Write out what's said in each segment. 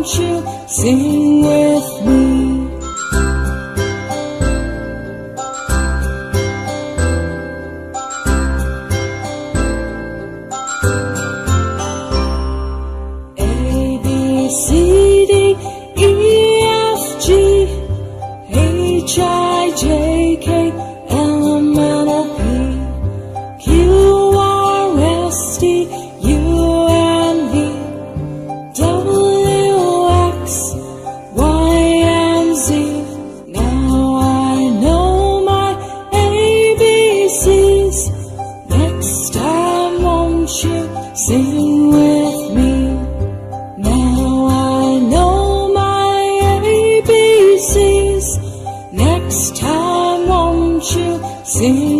won't you sing with me? A you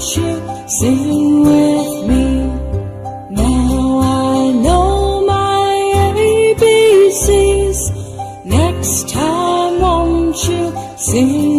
you sing with me? Now I know my ABCs. Next time, won't you sing?